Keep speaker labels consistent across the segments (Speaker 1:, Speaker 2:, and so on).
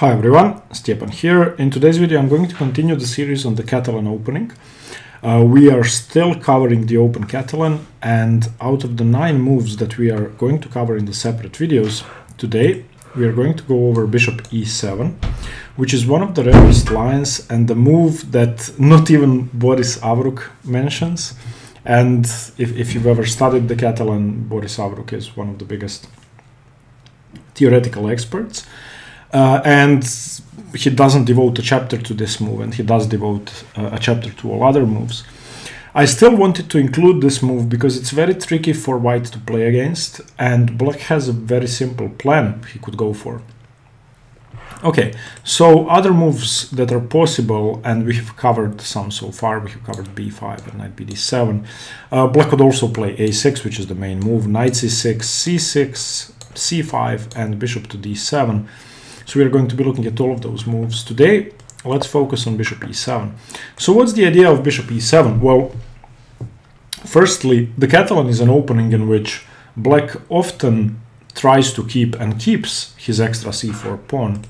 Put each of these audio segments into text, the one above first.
Speaker 1: Hi everyone, Stjepan here. In today's video I'm going to continue the series on the Catalan opening. Uh, we are still covering the open Catalan and out of the nine moves that we are going to cover in the separate videos today we are going to go over bishop e7 which is one of the rarest lines and the move that not even Boris Avrukh mentions and if, if you've ever studied the Catalan, Boris Avrukh is one of the biggest theoretical experts uh, and he doesn't devote a chapter to this move and he does devote uh, a chapter to all other moves. I still wanted to include this move because it's very tricky for white to play against and black has a very simple plan he could go for. Okay, so other moves that are possible, and we have covered some so far. We have covered b5 and knight bd7. Uh, black could also play a6, which is the main move, knight c6, c6, c5, and bishop to d7. So we are going to be looking at all of those moves today. Let's focus on bishop e7. So what's the idea of bishop e7? Well, firstly, the Catalan is an opening in which black often tries to keep and keeps his extra c4 pawn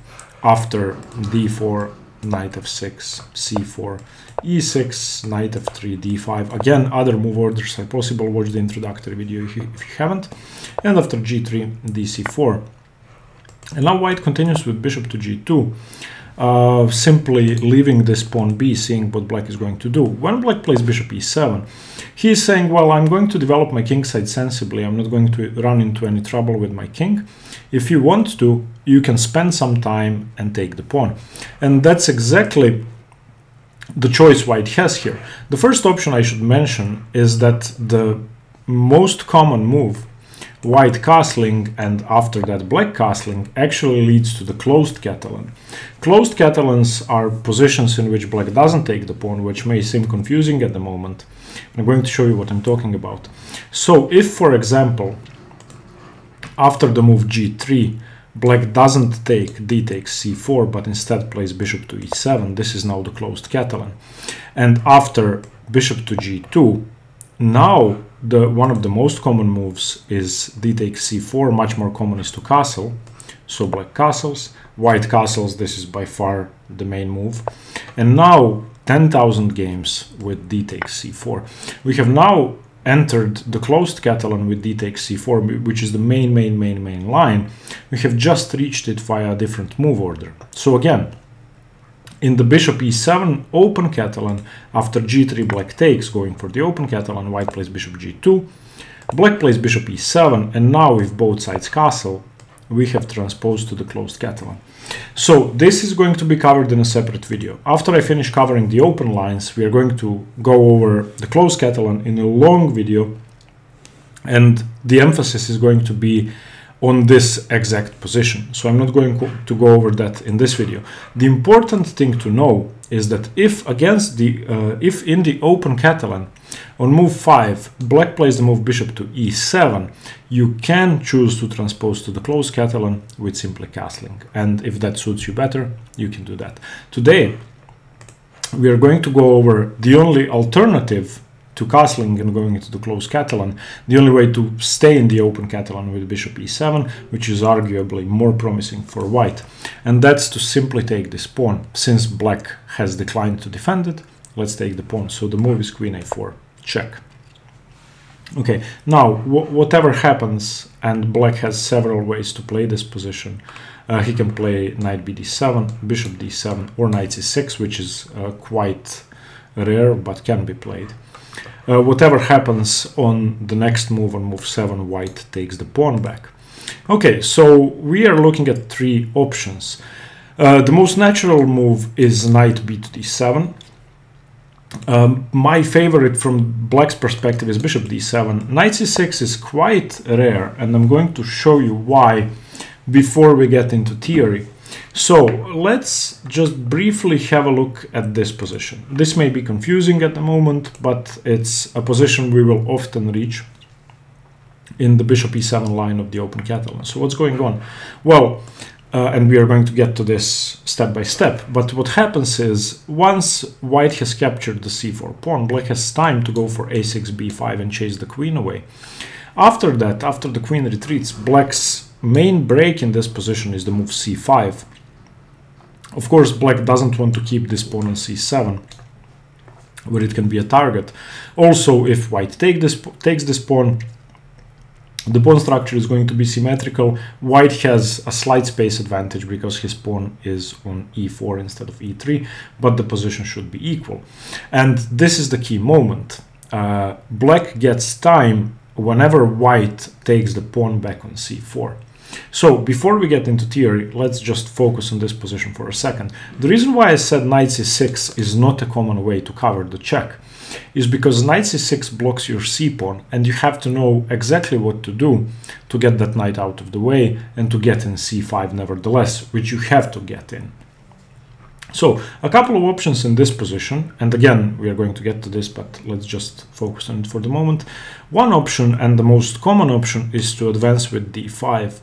Speaker 1: after d4, knight f6, c4, e6, knight f3, d5. Again, other move orders are possible. Watch the introductory video if you, if you haven't. And after g3, dc4. And now white continues with bishop to g2, uh, simply leaving this pawn b, seeing what black is going to do. When black plays bishop e7, he is saying, well, I'm going to develop my king side sensibly. I'm not going to run into any trouble with my king. If you want to, you can spend some time and take the pawn. And that's exactly the choice white has here. The first option I should mention is that the most common move white castling and after that black castling actually leads to the closed Catalan. Closed Catalans are positions in which black doesn't take the pawn, which may seem confusing at the moment. I'm going to show you what I'm talking about. So if, for example, after the move g3, black doesn't take d takes c4, but instead plays bishop to e7, this is now the closed Catalan. And after bishop to g2, now the one of the most common moves is d takes c4 much more common is to castle. So black castles white castles this is by far the main move. And now 10,000 games with d takes c4 we have now entered the closed Catalan with d takes c4 which is the main main main main line. We have just reached it via a different move order. So again in the bishop e7 open Catalan, after g3 black takes, going for the open Catalan, white plays bishop g2, black plays bishop e7, and now if both sides castle, we have transposed to the closed Catalan. So this is going to be covered in a separate video. After I finish covering the open lines, we are going to go over the closed Catalan in a long video, and the emphasis is going to be on this exact position. So I'm not going to go over that in this video. The important thing to know is that if against the uh, if in the open Catalan on move 5 black plays the move bishop to e7 you can choose to transpose to the closed Catalan with simply castling and if that suits you better you can do that. Today we are going to go over the only alternative to castling and going into the closed Catalan, the only way to stay in the open Catalan with bishop e7, which is arguably more promising for white. And that's to simply take this pawn. Since black has declined to defend it, let's take the pawn. So the move is queen a4, check. Okay, now whatever happens, and black has several ways to play this position. Uh, he can play knight bd7, bishop d7, or knight c6, which is uh, quite rare but can be played. Uh, whatever happens on the next move on move 7, white takes the pawn back. Okay, so we are looking at three options. Uh, the most natural move is knight b to d7. Um, my favorite from black's perspective is bishop d7. Knight c6 is quite rare, and I'm going to show you why before we get into theory. So let's just briefly have a look at this position. This may be confusing at the moment, but it's a position we will often reach in the bishop e7 line of the open Catalan. So what's going on? Well, uh, and we are going to get to this step by step. But what happens is once white has captured the c4 pawn, black has time to go for a6, b5 and chase the queen away. After that, after the queen retreats, black's main break in this position is the move c5 Of course, black doesn't want to keep this pawn on c7, where it can be a target. Also, if white take this, takes this pawn, the pawn structure is going to be symmetrical. White has a slight space advantage because his pawn is on e4 instead of e3, but the position should be equal. And this is the key moment. Uh, black gets time whenever white takes the pawn back on c4. So before we get into theory, let's just focus on this position for a second. The reason why I said knight c6 is not a common way to cover the check is because knight c6 blocks your c-pawn and you have to know exactly what to do to get that knight out of the way and to get in c5 nevertheless, which you have to get in. So a couple of options in this position, and again, we are going to get to this, but let's just focus on it for the moment. One option, and the most common option, is to advance with d5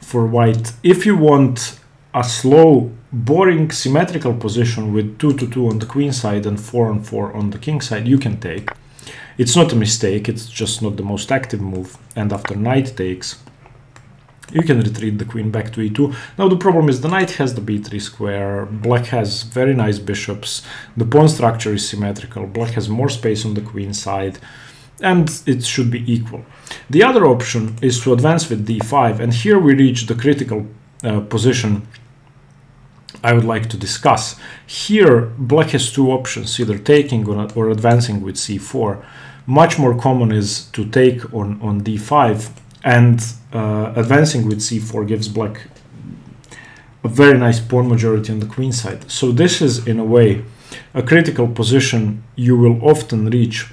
Speaker 1: for white. If you want a slow, boring, symmetrical position with 2 to 2 on the queen side and 4 on 4 on the king side, you can take. It's not a mistake, it's just not the most active move. And after knight takes, you can retreat the queen back to e2. Now the problem is the knight has the b3 square, black has very nice bishops, the pawn structure is symmetrical, black has more space on the queen side, and it should be equal. The other option is to advance with d5, and here we reach the critical uh, position I would like to discuss. Here, black has two options, either taking or, or advancing with c4. Much more common is to take on, on d5 and uh, advancing with c4 gives black a very nice pawn majority on the queen side. So this is, in a way, a critical position you will often reach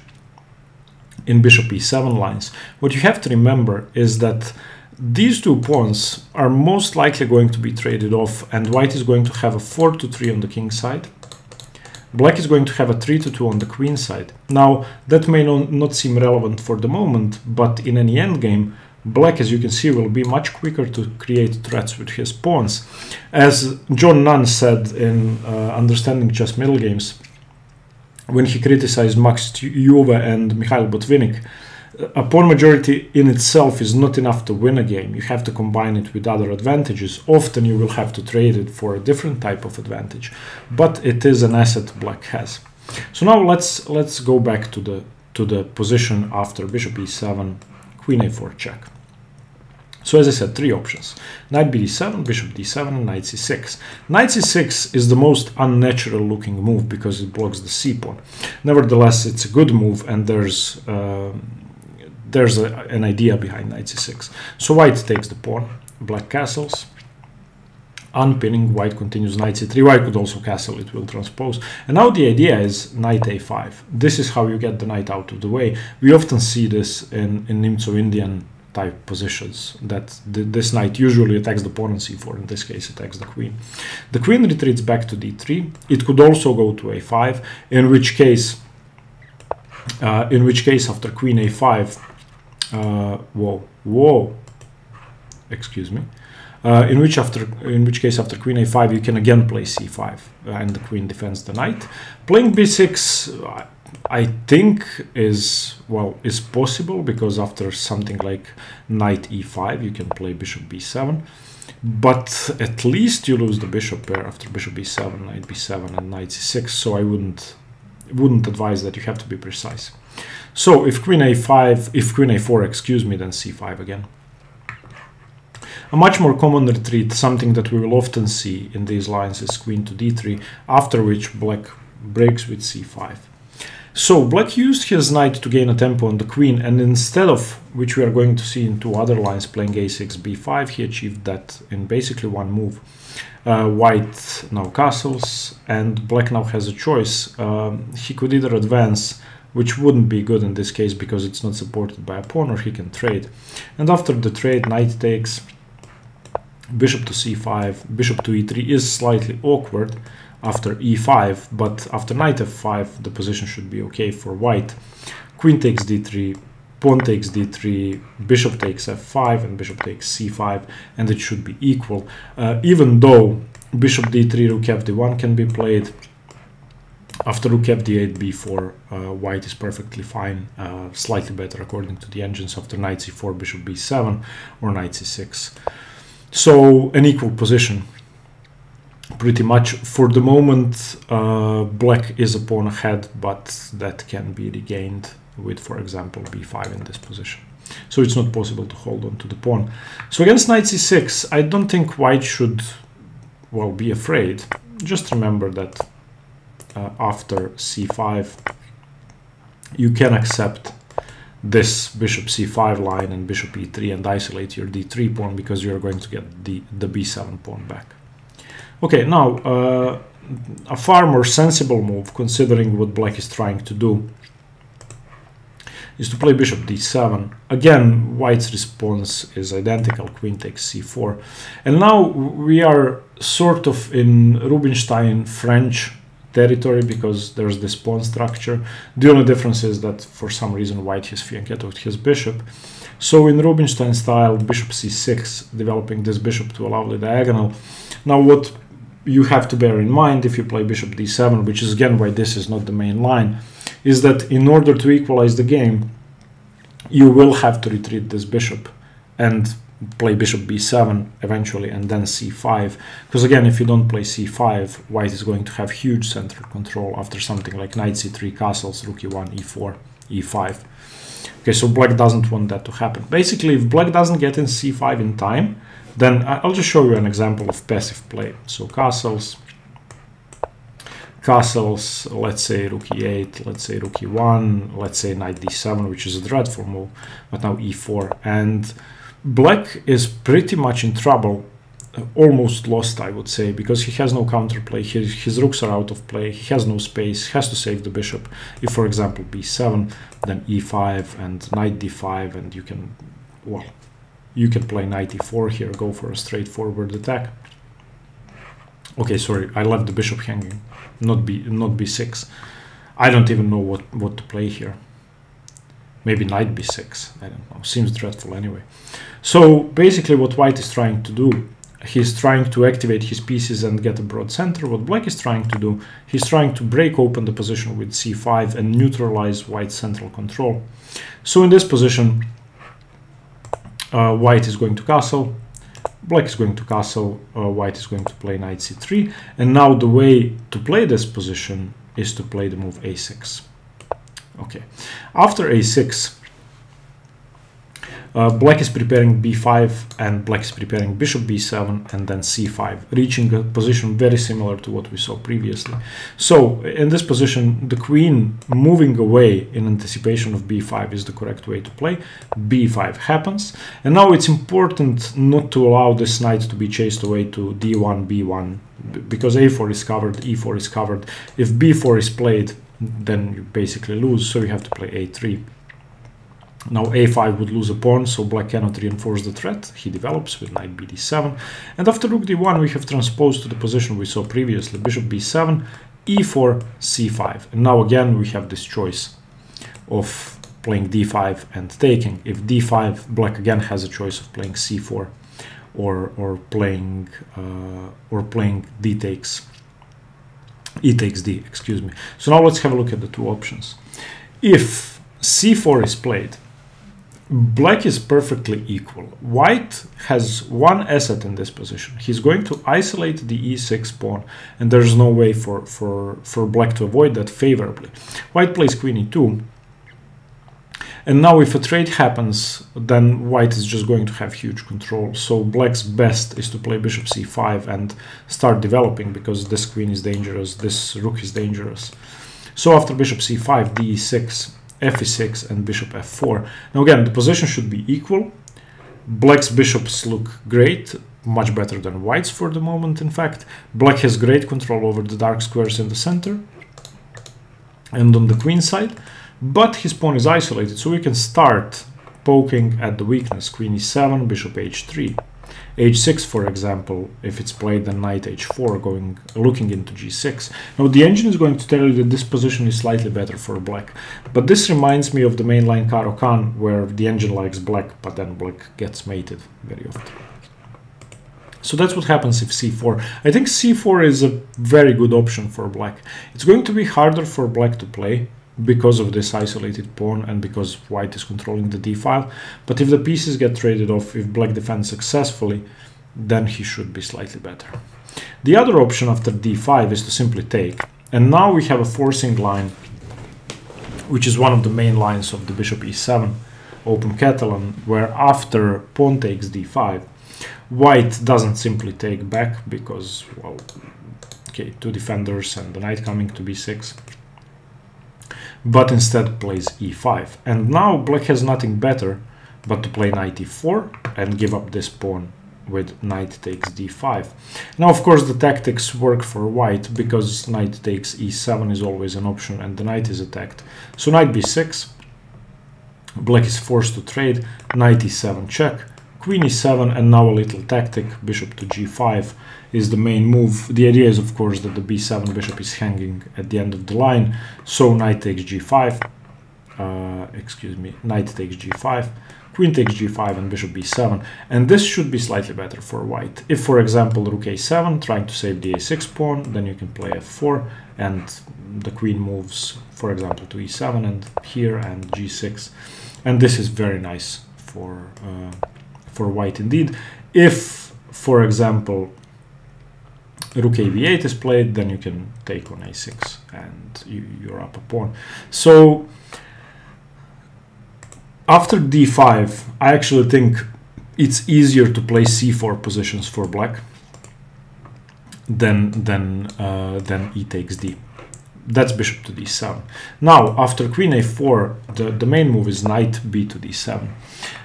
Speaker 1: in bishop e7 lines. What you have to remember is that these two pawns are most likely going to be traded off and white is going to have a 4 to 3 on the king side. Black is going to have a 3 to 2 on the queen side. Now, that may not seem relevant for the moment, but in any endgame, Black, as you can see, will be much quicker to create threats with his pawns. As John Nunn said in uh, Understanding Chess Middle Games, when he criticized Max Euwe and Mikhail Botvinnik, a pawn majority in itself is not enough to win a game. You have to combine it with other advantages. Often you will have to trade it for a different type of advantage, but it is an asset black has. So now let's let's go back to the to the position after bishop e7, queen a4 check. So as I said, three options. Knight bd7, bishop d7, and knight c6. Knight c6 is the most unnatural looking move because it blocks the c-pawn. Nevertheless, it's a good move and there's uh, there's a, an idea behind knight c6. So white takes the pawn, black castles, unpinning, white continues knight c3, white could also castle, it will transpose. And now the idea is knight a5. This is how you get the knight out of the way. We often see this in, in Nimzo-Indian type positions that this knight usually attacks the pawn on c4 in this case attacks the queen. The queen retreats back to d3 it could also go to a5 in which case uh, in which case after queen a5 uh, whoa whoa excuse me uh, in which after in which case after queen a5 you can again play c5 uh, and the queen defends the knight. Playing b6 I think is well is possible because after something like knight e5 you can play bishop b7 but at least you lose the bishop pair after bishop b7 knight b7 and knight c6 so I wouldn't wouldn't advise that you have to be precise. So if queen a5 if queen a4 excuse me then c5 again. A much more common retreat something that we will often see in these lines is queen to d3 after which black breaks with c5 so black used his knight to gain a tempo on the queen, and instead of, which we are going to see in two other lines, playing a6, b5, he achieved that in basically one move. Uh, white now castles, and black now has a choice. Um, he could either advance, which wouldn't be good in this case because it's not supported by a pawn, or he can trade. And after the trade, knight takes, bishop to c5, bishop to e3 is slightly awkward, after e5, but after knight f5 the position should be okay for white. Queen takes d3, pawn takes d3, bishop takes f5 and bishop takes c5 and it should be equal. Uh, even though bishop d3, rook f d1 can be played, after rook f d8, b4, uh, white is perfectly fine, uh, slightly better according to the engines after knight c4, bishop b7 or knight c6. So an equal position pretty much. For the moment, uh, black is a pawn ahead, but that can be regained with, for example, b5 in this position. So it's not possible to hold on to the pawn. So against knight c6, I don't think white should, well, be afraid. Just remember that uh, after c5, you can accept this bishop c5 line and bishop e3 and isolate your d3 pawn because you're going to get the, the b7 pawn back. Okay, now uh, a far more sensible move considering what black is trying to do is to play bishop d7. Again, white's response is identical, queen takes c4. And now we are sort of in Rubinstein French territory because there's this pawn structure. The only difference is that for some reason white has fianchettoed his bishop. So in Rubinstein style, bishop c6, developing this bishop to a lovely diagonal. Now what you have to bear in mind if you play bishop d7, which is again why this is not the main line, is that in order to equalize the game, you will have to retreat this bishop and play bishop b7 eventually and then c5 because again if you don't play c5 white is going to have huge central control after something like knight c3 castles rook e1 e4 e5 okay so black doesn't want that to happen. Basically if black doesn't get in c5 in time then i'll just show you an example of passive play so castles castles let's say rook e8 let's say rook e1 let's say knight d7 which is a dreadful move but now e4 and Black is pretty much in trouble, uh, almost lost, I would say, because he has no counterplay. His, his rooks are out of play. He has no space. Has to save the bishop. If, for example, b7, then e5 and knight d5, and you can, well, you can play knight e4 here, go for a straightforward attack. Okay, sorry, I left the bishop hanging, not b not b6. I don't even know what what to play here. Maybe knight b6. I don't know. Seems dreadful anyway. So basically what white is trying to do, he's trying to activate his pieces and get a broad center. What black is trying to do, he's trying to break open the position with c5 and neutralize white's central control. So in this position, uh, white is going to castle, black is going to castle, uh, white is going to play knight c3. And now the way to play this position is to play the move a6. Okay, after a6, uh, black is preparing b5 and black is preparing bishop b7 and then c5, reaching a position very similar to what we saw previously. So in this position, the queen moving away in anticipation of b5 is the correct way to play. b5 happens. And now it's important not to allow this knight to be chased away to d1, b1, because a4 is covered, e4 is covered. If b4 is played, then you basically lose, so you have to play a3. Now a5 would lose a pawn, so black cannot reinforce the threat. He develops with knight bd7. And after rook d1, we have transposed to the position we saw previously. Bishop b7, e4, c5. And now again, we have this choice of playing d5 and taking. If d5, black again has a choice of playing c4 or, or playing uh, or playing d takes e takes d, excuse me. So now let's have a look at the two options. If c4 is played, black is perfectly equal. White has one asset in this position. He's going to isolate the e6 pawn, and there's no way for, for, for black to avoid that favorably. White plays queen e2, and now if a trade happens, then white is just going to have huge control. So black's best is to play bishop c5 and start developing because this queen is dangerous, this rook is dangerous. So after bishop c5, d6, f6 and bishop f4. Now again, the position should be equal. Black's bishops look great, much better than white's for the moment, in fact. Black has great control over the dark squares in the center and on the queen side, but his pawn is isolated, so we can start poking at the weakness. Queen e7, bishop h3 h6 for example if it's played then knight h4 going looking into g6 now the engine is going to tell you that this position is slightly better for black. But this reminds me of the mainline Caro-Kann where the engine likes black but then black gets mated very often. So that's what happens if c4 i think c4 is a very good option for black. It's going to be harder for black to play because of this isolated pawn and because white is controlling the d-file. But if the pieces get traded off, if black defends successfully, then he should be slightly better. The other option after d5 is to simply take. And now we have a forcing line, which is one of the main lines of the bishop e7 open Catalan, where after pawn takes d5, white doesn't simply take back because, well, okay, two defenders and the knight coming to b6, but instead plays e5. And now black has nothing better but to play knight e4 and give up this pawn with knight takes d5. Now, of course, the tactics work for white because knight takes e7 is always an option and the knight is attacked. So knight b6, black is forced to trade, knight e7 check, queen e7 and now a little tactic, bishop to g5 is the main move. The idea is, of course, that the b7 bishop is hanging at the end of the line, so knight takes g5, uh, excuse me, knight takes g5, queen takes g5 and bishop b7 and this should be slightly better for white. If for example rook a7 trying to save the a6 pawn then you can play f4 and the queen moves for example to e7 and here and g6 and this is very nice for uh, for white indeed if for example rook av8 is played then you can take on a6 and you, you're up a pawn so after d5, I actually think it's easier to play c4 positions for black than than uh, than e takes d. That's bishop to d7. Now, after queen a4, the, the main move is knight b to d7.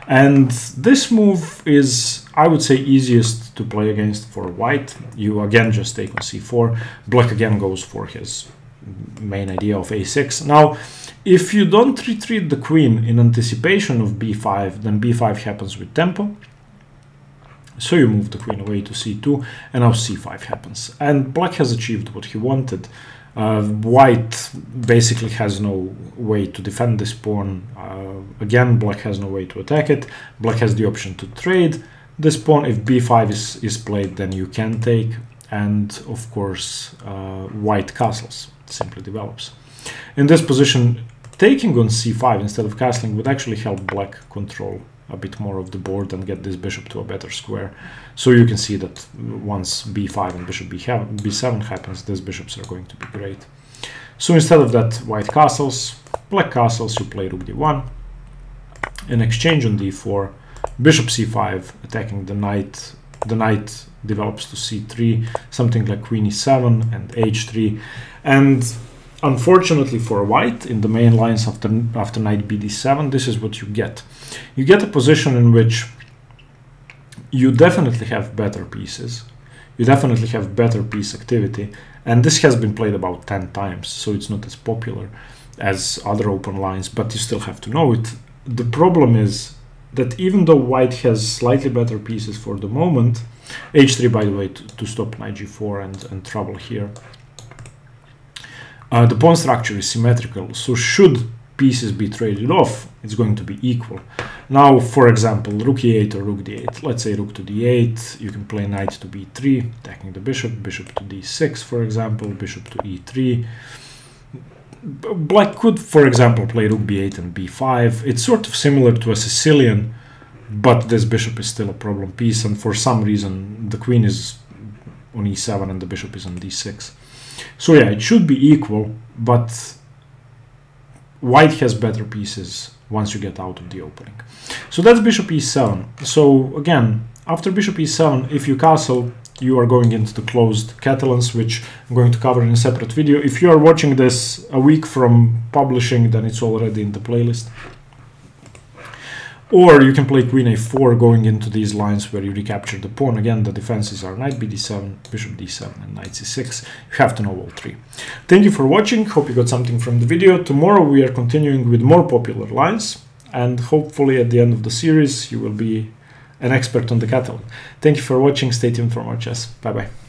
Speaker 1: And this move is, I would say, easiest to play against for white. You again just take on c4. Black again goes for his main idea of a6. Now, if you don't retreat the queen in anticipation of b5, then b5 happens with tempo. So you move the queen away to c2, and now c5 happens. And black has achieved what he wanted. Uh, white basically has no way to defend this pawn. Uh, again, black has no way to attack it. Black has the option to trade this pawn. If b5 is, is played, then you can take. And of course, uh, white castles simply develops. In this position, taking on c5 instead of castling would actually help black control a bit more of the board and get this bishop to a better square. So you can see that once b5 and bishop b7 happens, these bishops are going to be great. So instead of that white castles, black castles, you play rook d1. In exchange on d4, bishop c5 attacking the knight. The knight develops to c3, something like queen e7 and h3. And Unfortunately for white, in the main lines after, after knight bd7, this is what you get. You get a position in which you definitely have better pieces. You definitely have better piece activity. And this has been played about 10 times, so it's not as popular as other open lines, but you still have to know it. The problem is that even though white has slightly better pieces for the moment, h3 by the way to, to stop knight g4 and, and trouble here, uh, the pawn structure is symmetrical, so should pieces be traded off, it's going to be equal. Now, for example, rook e8 or rook d8. Let's say rook to d8, you can play knight to b3, attacking the bishop, bishop to d6, for example, bishop to e3. Black could, for example, play rook b8 and b5. It's sort of similar to a Sicilian, but this bishop is still a problem piece, and for some reason the queen is on e7 and the bishop is on d6. So yeah, it should be equal, but white has better pieces once you get out of the opening. So that's bishop e7. So again, after bishop e7, if you castle, you are going into the closed Catalans, which I'm going to cover in a separate video. If you are watching this a week from publishing, then it's already in the playlist. Or you can play queen a4 going into these lines where you recapture the pawn. Again, the defenses are knight bd7, bishop d7, and knight c6. You have to know all three. Thank you for watching. Hope you got something from the video. Tomorrow we are continuing with more popular lines. And hopefully at the end of the series you will be an expert on the Catalan. Thank you for watching. Stay tuned for more chess. Bye-bye.